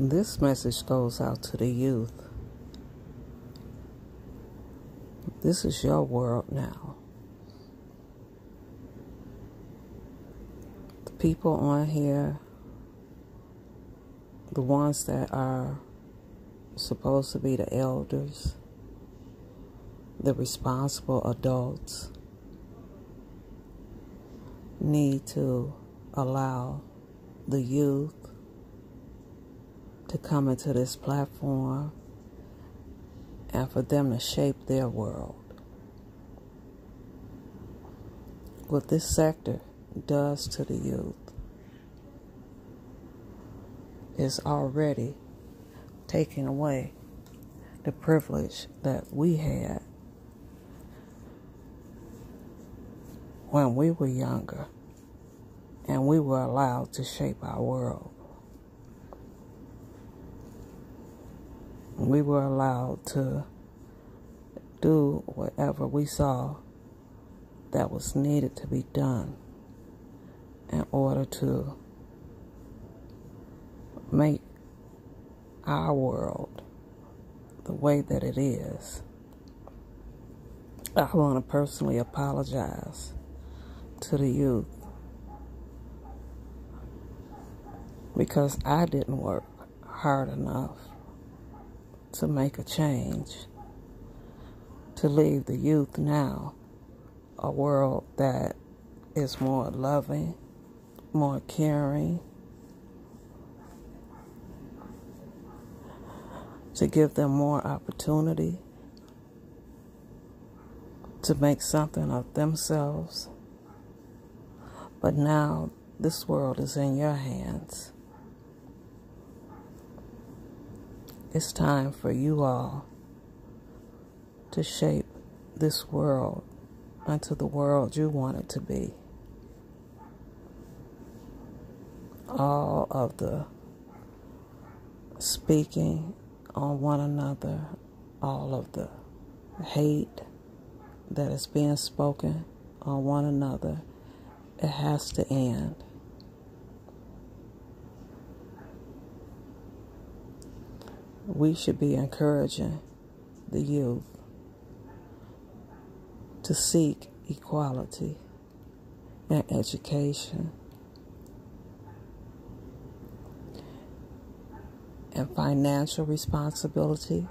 This message goes out to the youth. This is your world now. The people on here, the ones that are supposed to be the elders, the responsible adults, need to allow the youth to come into this platform and for them to shape their world. What this sector does to the youth is already taking away the privilege that we had when we were younger and we were allowed to shape our world. We were allowed to do whatever we saw that was needed to be done in order to make our world the way that it is. I want to personally apologize to the youth because I didn't work hard enough to make a change, to leave the youth now a world that is more loving, more caring, to give them more opportunity to make something of themselves. But now this world is in your hands. It's time for you all to shape this world into the world you want it to be. All of the speaking on one another, all of the hate that is being spoken on one another, it has to end. We should be encouraging the youth to seek equality and education and financial responsibility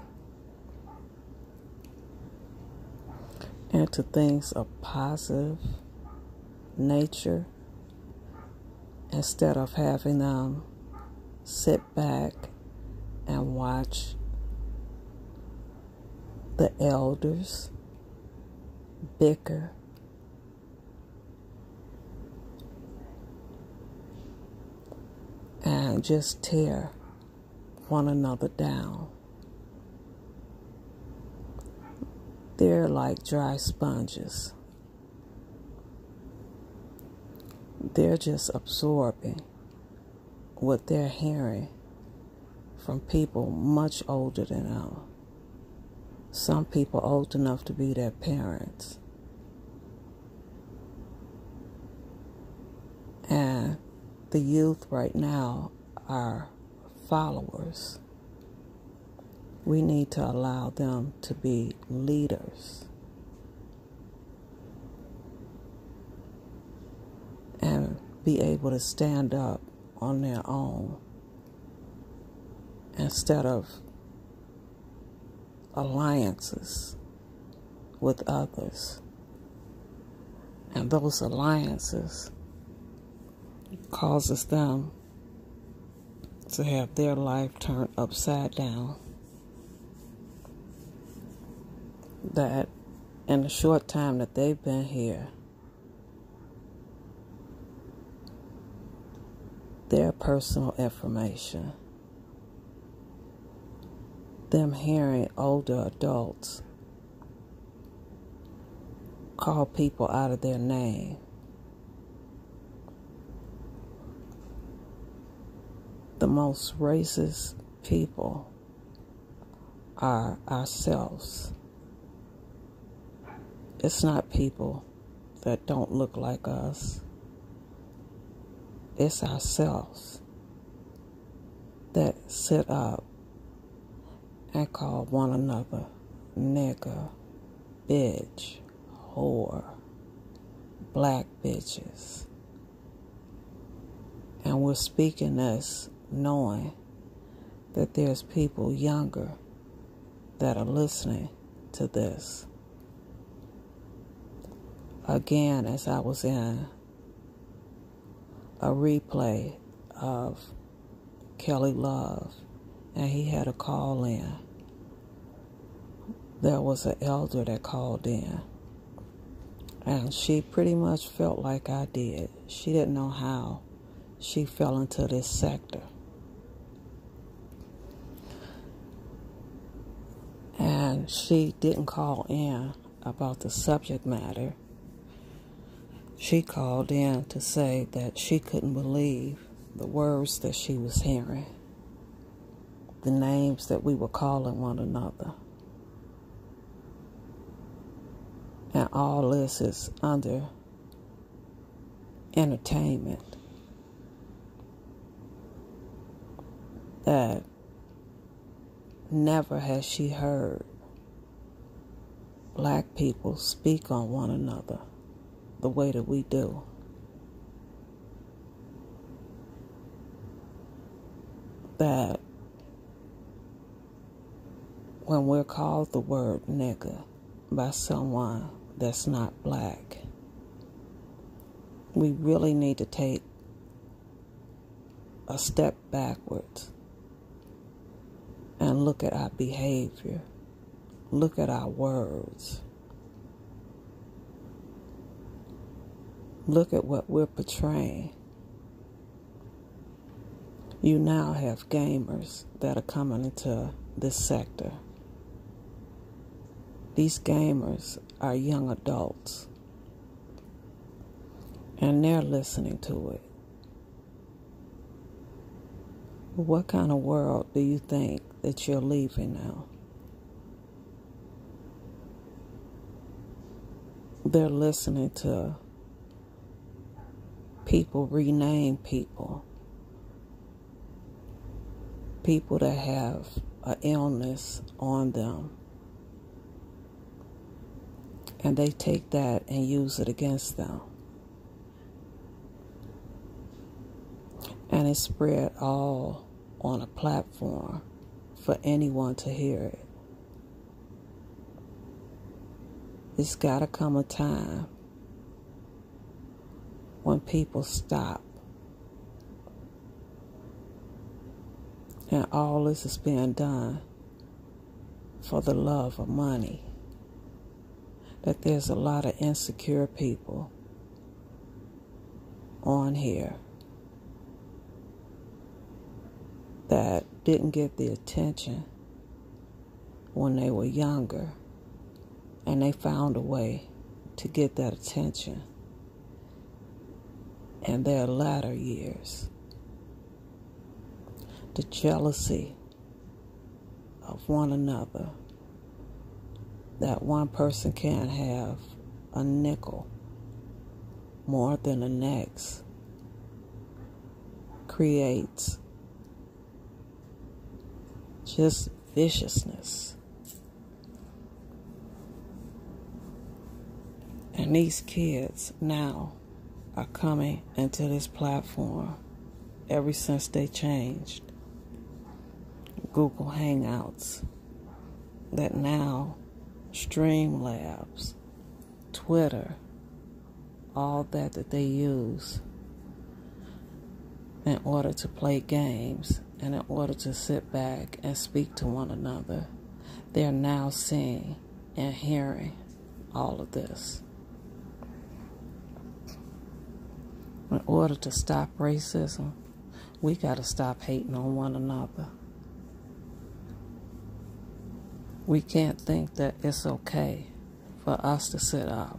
and to things of positive nature instead of having them sit back and watch the elders bicker. And just tear one another down. They're like dry sponges. They're just absorbing what they're hearing from people much older than them. Some people old enough to be their parents. And the youth right now are followers. We need to allow them to be leaders. And be able to stand up on their own instead of alliances with others. And those alliances causes them to have their life turned upside down. That in the short time that they've been here, their personal information them hearing older adults call people out of their name. The most racist people are ourselves. It's not people that don't look like us. It's ourselves that sit up and call one another nigger, bitch, whore, black bitches. And we're speaking this knowing that there's people younger that are listening to this. Again, as I was in a replay of Kelly Love, and he had a call in. There was an elder that called in, and she pretty much felt like I did. She didn't know how she fell into this sector. And she didn't call in about the subject matter. She called in to say that she couldn't believe the words that she was hearing, the names that we were calling one another. And all this is under entertainment. That never has she heard black people speak on one another the way that we do. That when we're called the word nigger by someone that's not black, we really need to take a step backwards and look at our behavior, look at our words, look at what we're portraying. You now have gamers that are coming into this sector. These gamers are young adults, and they're listening to it. What kind of world do you think that you're leaving now? They're listening to people rename people. People that have an illness on them. And they take that and use it against them. And it's spread all on a platform for anyone to hear it. It's got to come a time when people stop. And all this is being done for the love of money. That there's a lot of insecure people on here that didn't get the attention when they were younger, and they found a way to get that attention in their latter years. The jealousy of one another, that one person can't have a nickel more than the next, creates just viciousness. And these kids now are coming into this platform ever since they changed Google Hangouts that now Streamlabs, Twitter, all that that they use in order to play games and in order to sit back and speak to one another, they're now seeing and hearing all of this. In order to stop racism, we got to stop hating on one another. We can't think that it's okay for us to sit up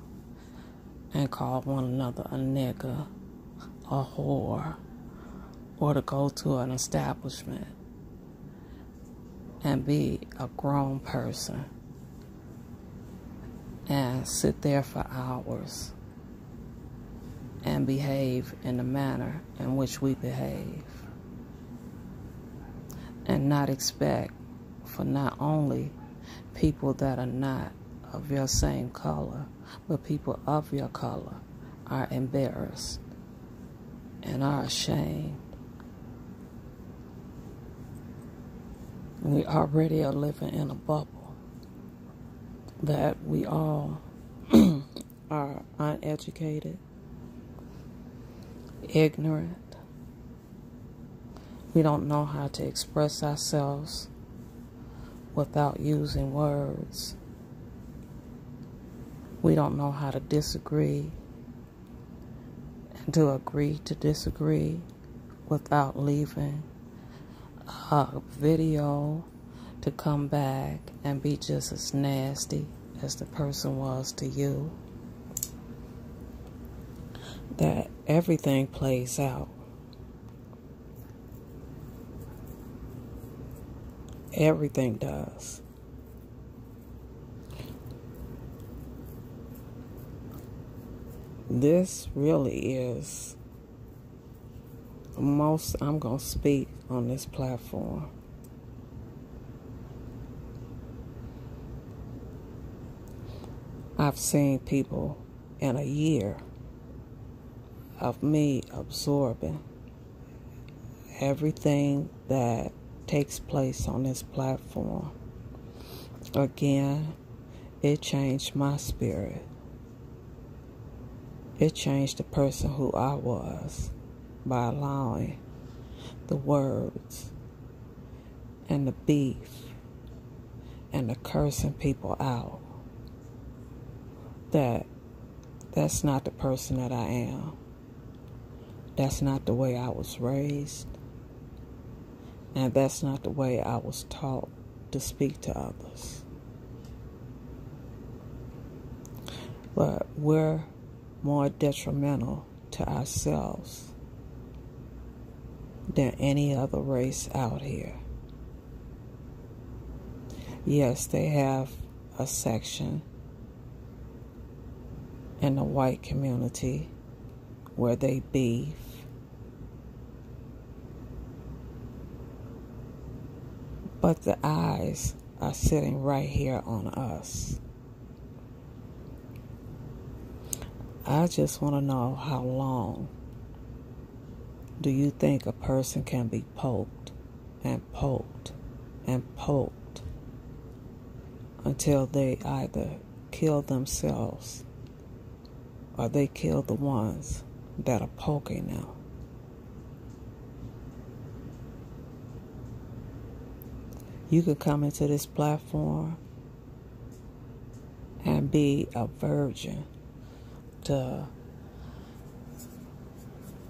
and call one another a nigger, a whore, or to go to an establishment and be a grown person and sit there for hours and behave in the manner in which we behave. and not expect for not only people that are not of your same color, but people of your color are embarrassed and are ashamed. We already are living in a bubble that we all are uneducated, ignorant. We don't know how to express ourselves without using words. We don't know how to disagree and to agree to disagree without leaving a video to come back and be just as nasty as the person was to you. That everything plays out. Everything does. This really is most I'm going to speak on this platform. I've seen people in a year of me absorbing everything that takes place on this platform. Again, it changed my spirit. It changed the person who I was by allowing the words and the beef and the cursing people out. That that's not the person that I am. That's not the way I was raised. And that's not the way I was taught to speak to others. But we're more detrimental to ourselves than any other race out here. Yes, they have a section in the white community where they beef. But the eyes are sitting right here on us. I just want to know how long do you think a person can be poked and poked and poked until they either kill themselves or they kill the ones that are poking them? You could come into this platform and be a virgin to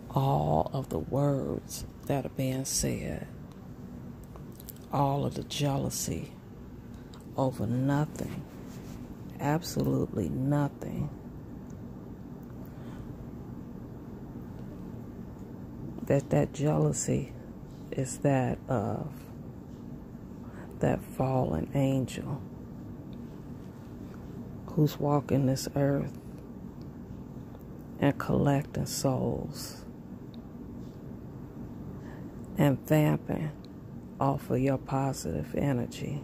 all of the words that are being said, all of the jealousy over nothing, absolutely nothing. That that jealousy is that of that fallen angel who's walking this earth and collecting souls and vamping off of your positive energy.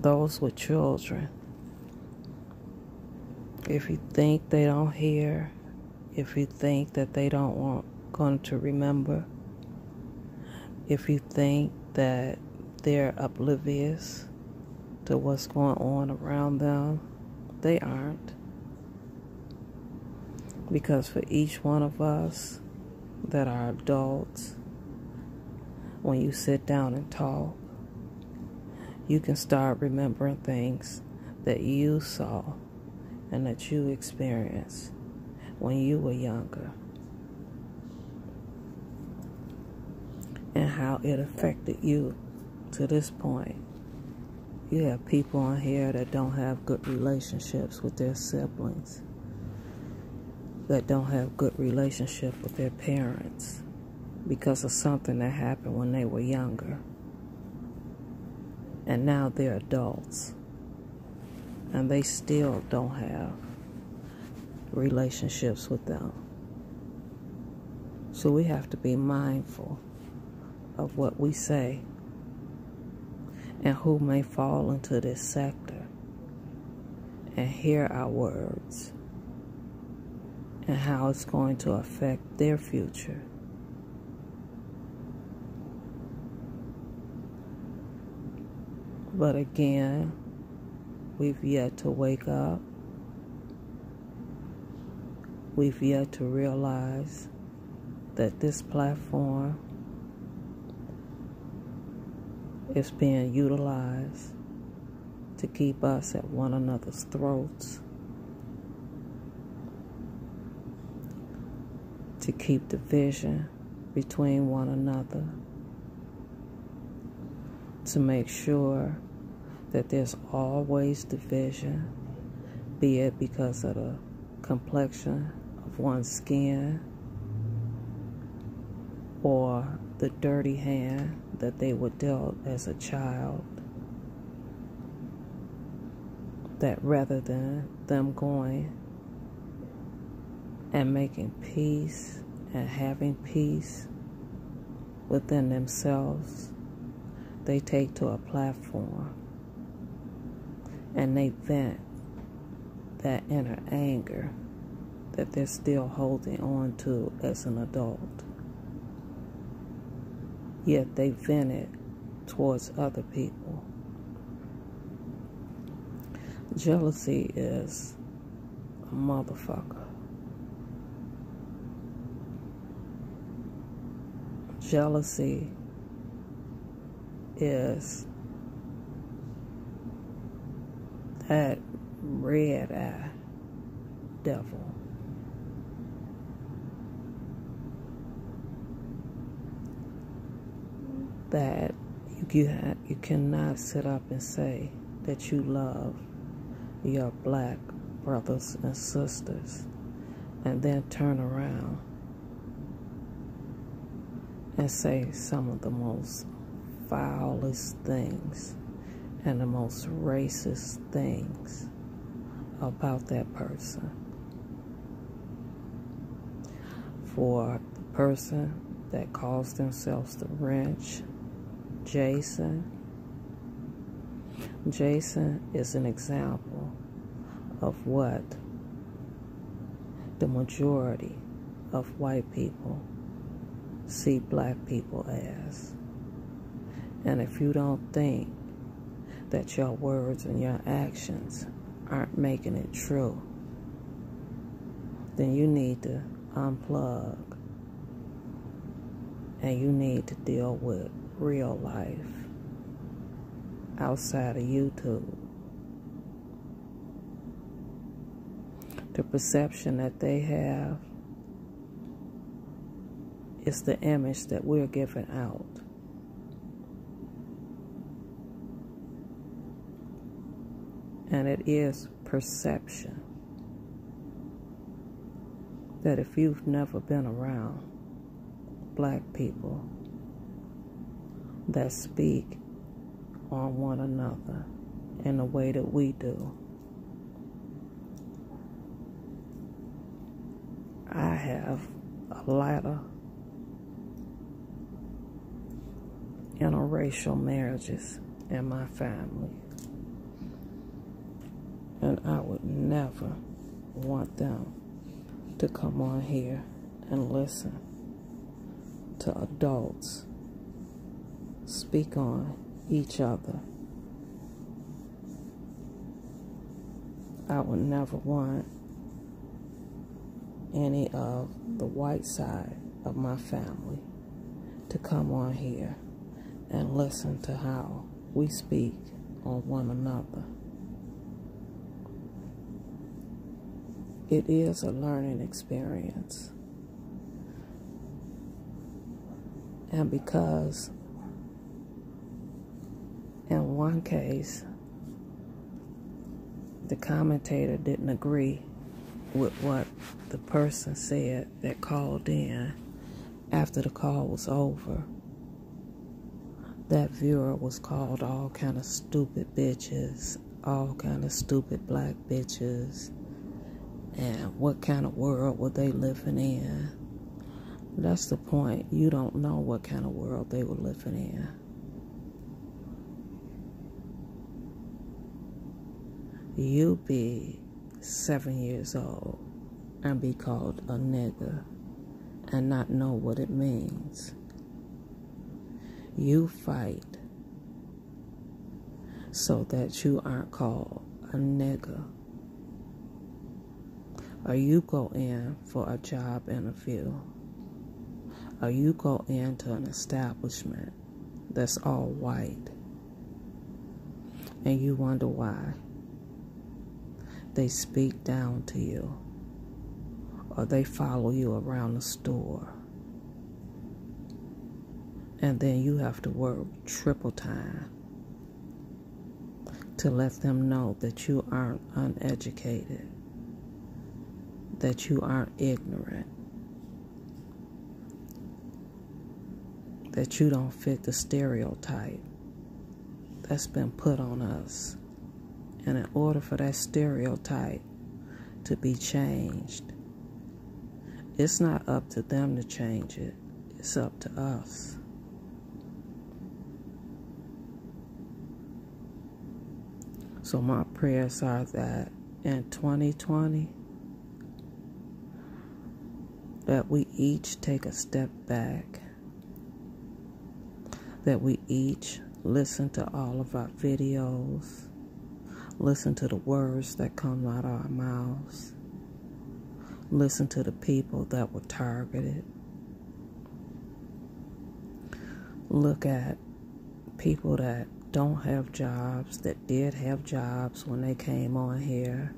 Those with children, if you think they don't hear, if you think that they don't want going to remember, if you think that they're oblivious to what's going on around them, they aren't. Because for each one of us that are adults, when you sit down and talk, you can start remembering things that you saw and that you experienced when you were younger how it affected you to this point. You have people on here that don't have good relationships with their siblings that don't have good relationship with their parents because of something that happened when they were younger. And now they're adults. And they still don't have relationships with them. So we have to be mindful of what we say and who may fall into this sector and hear our words and how it's going to affect their future. But again, we've yet to wake up. We've yet to realize that this platform is being utilized to keep us at one another's throats, to keep division between one another, to make sure that there's always division, be it because of the complexion of one's skin or the dirty hand that they were dealt as a child. That rather than them going and making peace and having peace within themselves, they take to a platform and they vent that inner anger that they're still holding on to as an adult. Yet they vent it towards other people. Jealousy is a motherfucker. Jealousy is that red eye devil. That you, you, you cannot sit up and say that you love your black brothers and sisters and then turn around and say some of the most foulest things and the most racist things about that person. For the person that calls themselves the wrench, Jason, Jason is an example of what the majority of white people see black people as. And if you don't think that your words and your actions aren't making it true, then you need to unplug and you need to deal with real life outside of YouTube. The perception that they have is the image that we're giving out. and it is perception. That if you've never been around black people that speak on one another in the way that we do, I have a lot of interracial marriages in my family. And I would never want them to come on here and listen to adults speak on each other. I would never want any of the white side of my family to come on here and listen to how we speak on one another. it is a learning experience. And because one case, the commentator didn't agree with what the person said that called in after the call was over. That viewer was called all kind of stupid bitches, all kind of stupid black bitches, and what kind of world were they living in That's the point. You don't know what kind of world they were living in. You be seven years old and be called a nigger and not know what it means. You fight so that you aren't called a nigger. Or you go in for a job interview. Or you go into an establishment that's all white. And you wonder why they speak down to you or they follow you around the store. And then you have to work triple time to let them know that you aren't uneducated, that you aren't ignorant, that you don't fit the stereotype that's been put on us. And in order for that stereotype to be changed, it's not up to them to change it, it's up to us. So, my prayers are that in 2020, that we each take a step back, that we each listen to all of our videos, listen to the words that come out of our mouths, listen to the people that were targeted, look at people that don't have jobs, that did have jobs when they came on here,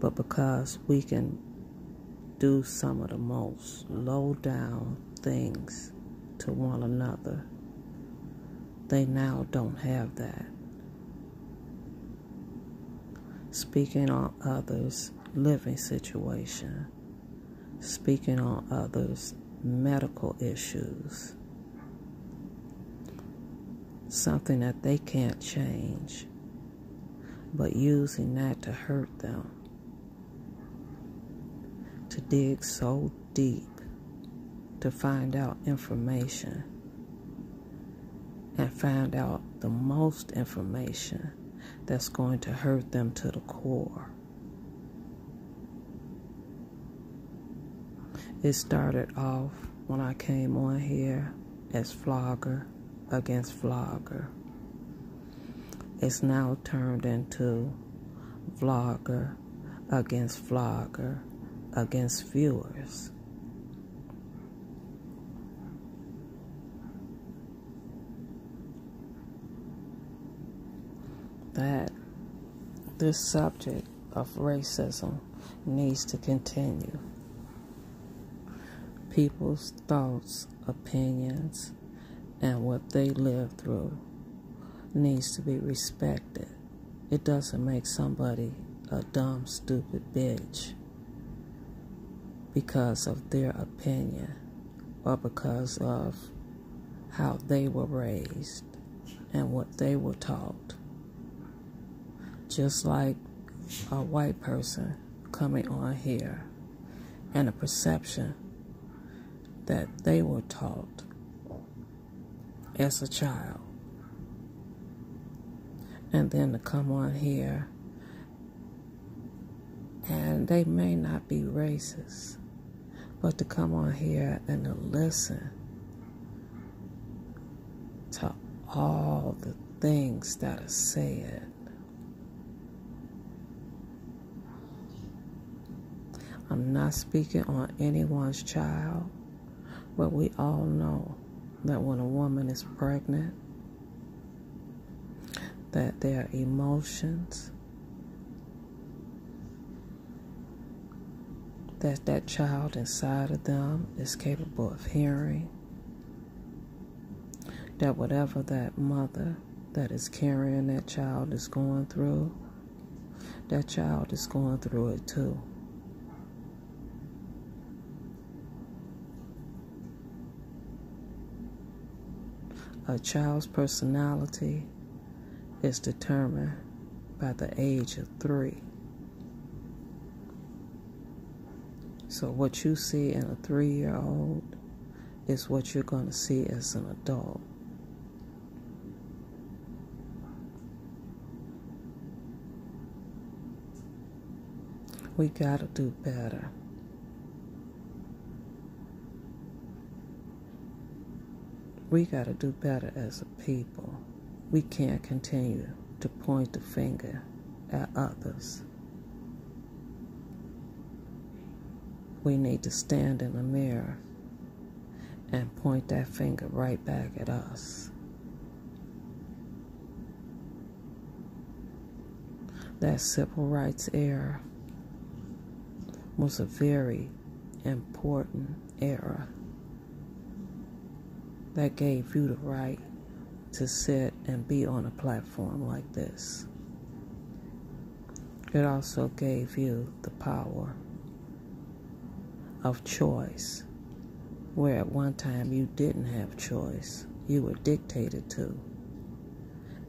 but because we can do some of the most low down things to one another, they now don't have that. Speaking on others' living situation, speaking on others' medical issues, something that they can't change, but using that to hurt them, to dig so deep. To find out information. And find out the most information that's going to hurt them to the core. It started off when I came on here as Vlogger against Vlogger. It's now turned into Vlogger against Vlogger against viewers. That this subject of racism needs to continue people's thoughts, opinions, and what they live through needs to be respected. It doesn't make somebody a dumb, stupid bitch because of their opinion or because of how they were raised and what they were taught. Just like a white person coming on here and a perception that they were taught as a child. And then to come on here and they may not be racist, but to come on here and to listen to all the things that are said. I'm not speaking on anyone's child. But we all know that when a woman is pregnant, that their emotions, that that child inside of them is capable of hearing, that whatever that mother that is carrying that child is going through, that child is going through it too. A child's personality is determined by the age of three. So, what you see in a three year old is what you're going to see as an adult. We got to do better. We got to do better as a people. We can't continue to point the finger at others. We need to stand in the mirror and point that finger right back at us. That civil rights era was a very important era that gave you the right to sit and be on a platform like this. It also gave you the power of choice, where at one time you didn't have choice, you were dictated to.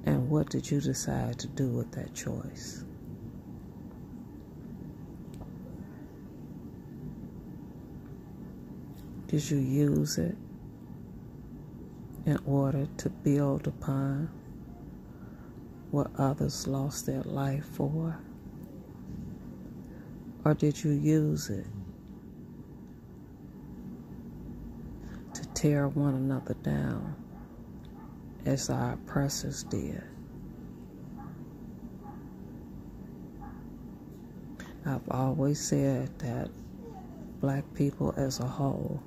And what did you decide to do with that choice? Did you use it in order to build upon what others lost their life for? Or did you use it to tear one another down as our oppressors did? I've always said that black people as a whole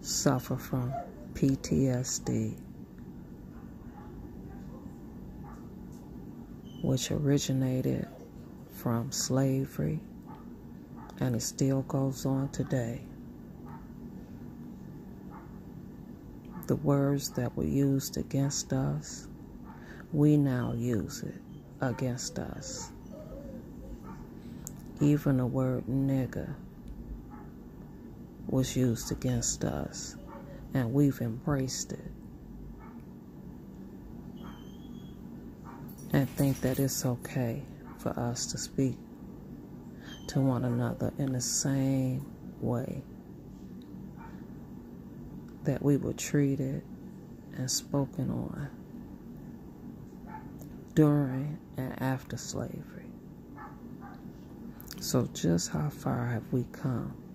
suffer from PTSD, which originated from slavery and it still goes on today. The words that were used against us, we now use it against us. Even the word nigger was used against us, and we've embraced it. And think that it's okay for us to speak to one another in the same way that we were treated and spoken on during and after slavery. So, just how far have we come?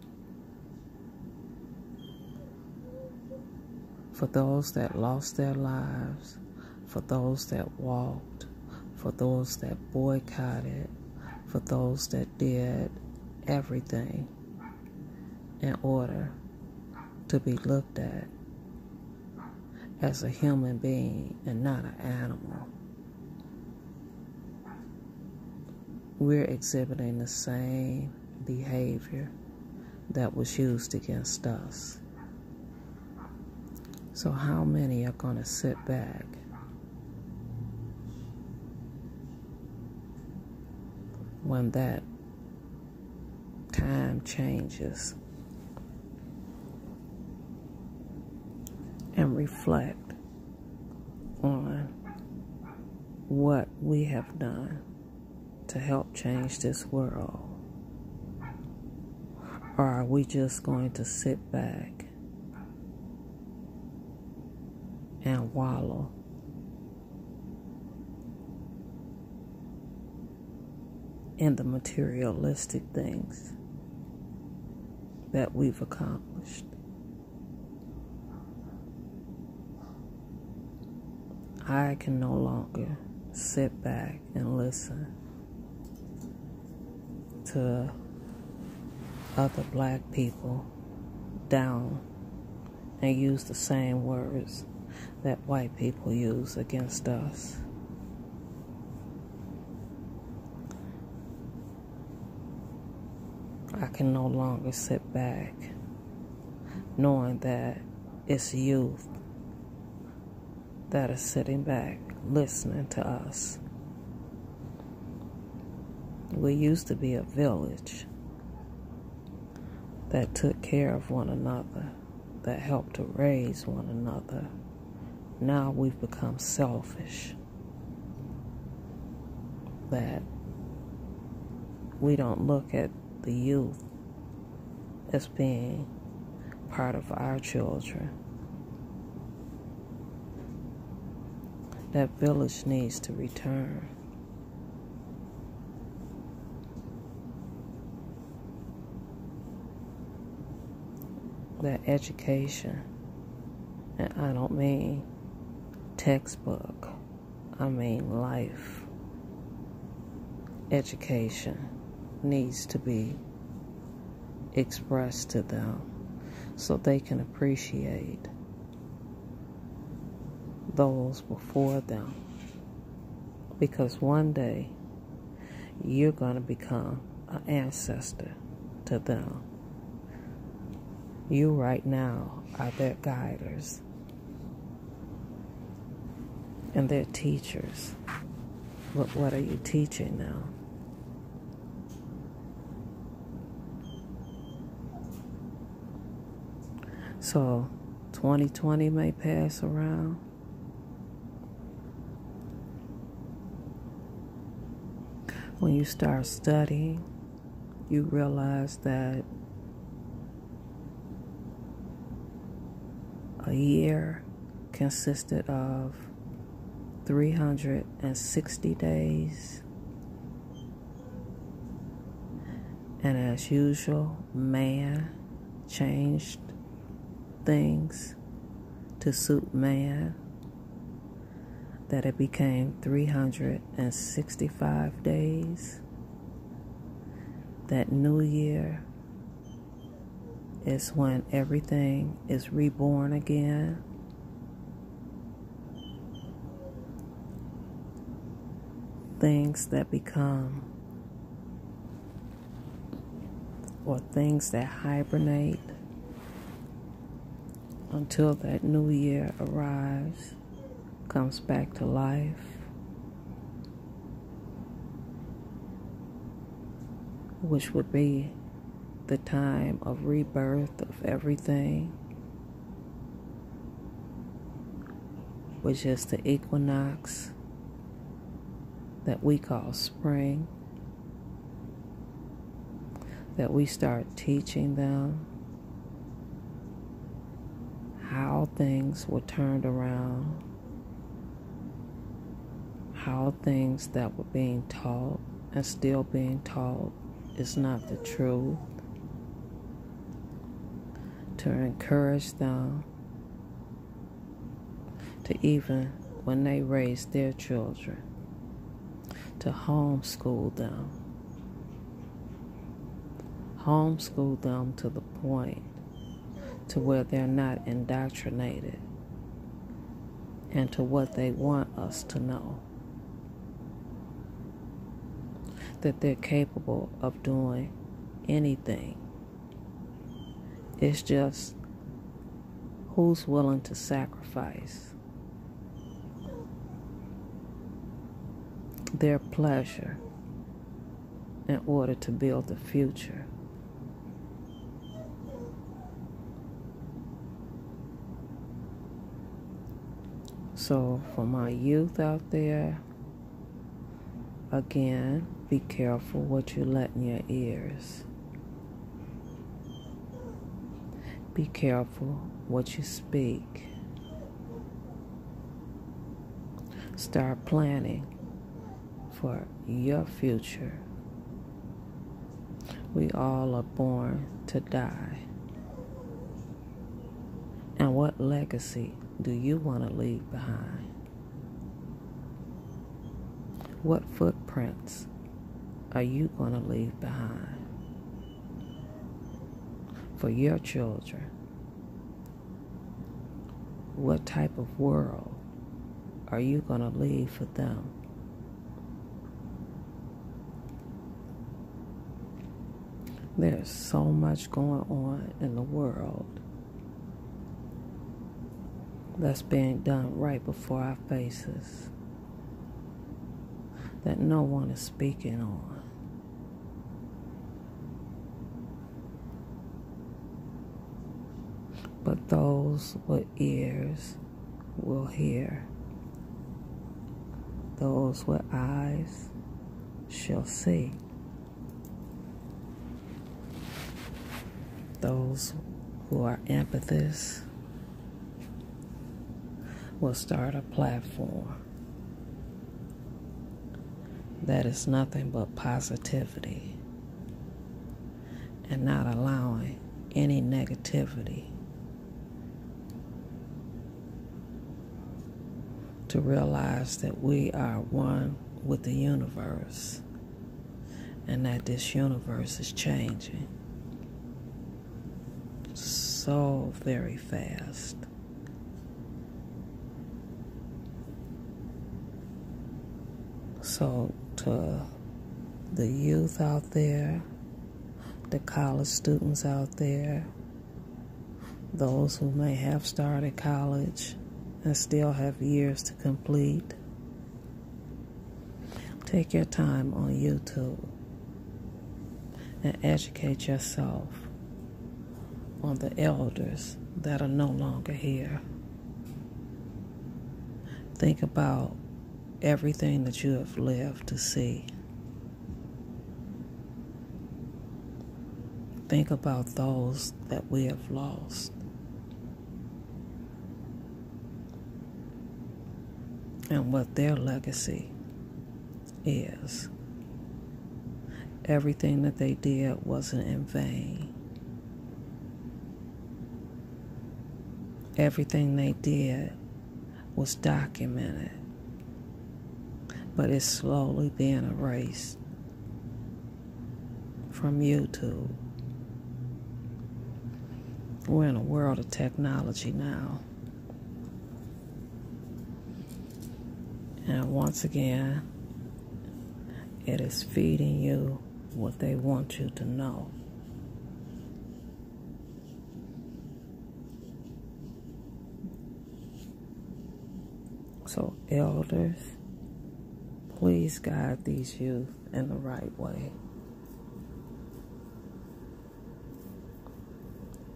For those that lost their lives, for those that walked, for those that boycotted, for those that did everything in order to be looked at as a human being and not an animal. We're exhibiting the same behavior that was used against us. So, how many are going to sit back? When that time changes and reflect on what we have done to help change this world? Or are we just going to sit back and wallow. In the materialistic things that we've accomplished. I can no longer sit back and listen to other black people down and use the same words that white people use against us. I can no longer sit back knowing that it's youth that are sitting back listening to us. We used to be a village that took care of one another, that helped to raise one another now we've become selfish. That we don't look at the youth as being part of our children. That village needs to return. That education, and I don't mean textbook, I mean life. Education needs to be expressed to them so they can appreciate those before them. Because one day you're going to become an ancestor to them. You right now are their guiders and their teachers. But what are you teaching now? So 2020 may pass around. When you start studying, you realize that a year consisted of 360 days. And as usual, man changed things to suit man that it became 365 days. That new year is when everything is reborn again. Things that become, or things that hibernate until that new year arrives, comes back to life. Which would be the time of rebirth of everything, which is the equinox that we call spring, that we start teaching them how things were turned around, how things that were being taught and still being taught is not the truth, to encourage them to even when they raise their children, to homeschool them. Homeschool them to the point to where they're not indoctrinated and to what they want us to know. That they're capable of doing anything. It's just who's willing to sacrifice their pleasure in order to build the future. So, for my youth out there, again, be careful what you let in your ears. Be careful what you speak. Start planning for your future. We all are born to die. And what legacy do you want to leave behind? What footprints are you going to leave behind for your children? What type of world are you going to leave for them? There's so much going on in the world that's being done right before our faces that no one is speaking on. But those with ears will hear. Those with eyes shall see. Those who are empathists will start a platform that is nothing but positivity and not allowing any negativity to realize that we are one with the universe and that this universe is changing so very fast. So, to the youth out there, the college students out there, those who may have started college and still have years to complete, take your time on YouTube and educate yourself on the elders that are no longer here. Think about everything that you have lived to see. Think about those that we have lost. And what their legacy is. Everything that they did wasn't in vain. Everything they did was documented but it's slowly being erased from YouTube. We're in a world of technology now. And once again, it is feeding you what they want you to know. So, elders, Please guide these youth in the right way.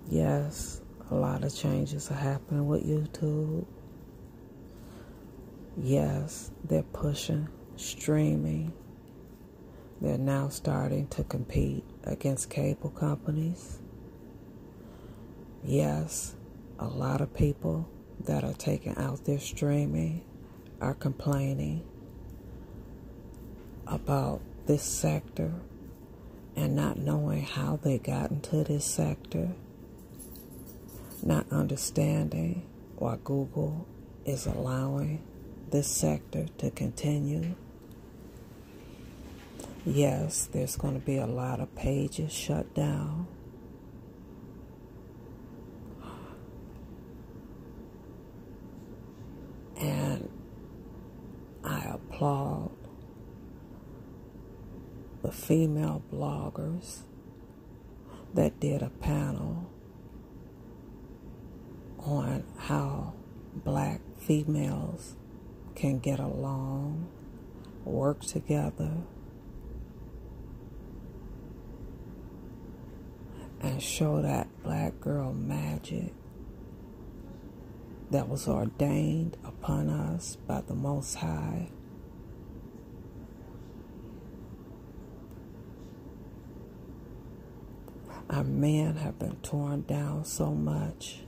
Yes, a lot of changes are happening with YouTube. Yes, they're pushing streaming. They're now starting to compete against cable companies. Yes, a lot of people that are taking out their streaming are complaining about this sector and not knowing how they got into this sector, not understanding why Google is allowing this sector to continue. Yes, there's going to be a lot of pages shut down. And I applaud the female vloggers that did a panel on how black females can get along, work together, and show that black girl magic that was ordained upon us by the Most High Our men have been torn down so much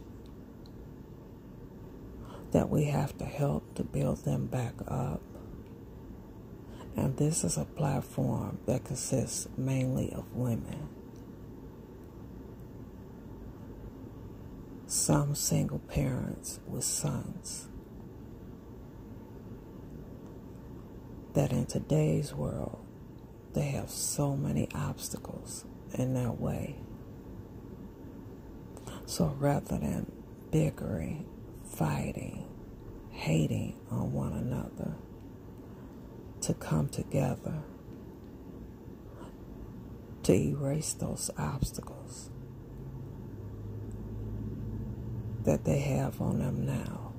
that we have to help to build them back up. And this is a platform that consists mainly of women. Some single parents with sons. That in today's world, they have so many obstacles in their way. So rather than bickering, fighting, hating on one another, to come together to erase those obstacles that they have on them now.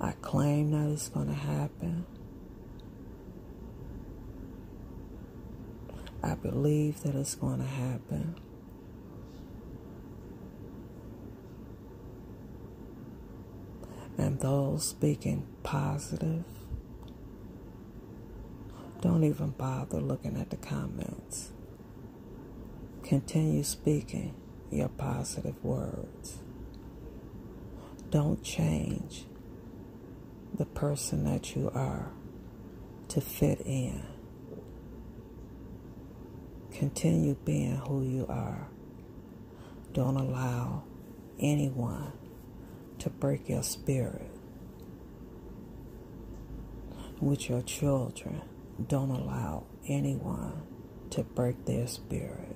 I claim that it's going to happen. I believe that it's going to happen. And those speaking positive, don't even bother looking at the comments. Continue speaking your positive words. Don't change the person that you are to fit in. Continue being who you are. Don't allow anyone to break your spirit. With your children, don't allow anyone to break their spirit.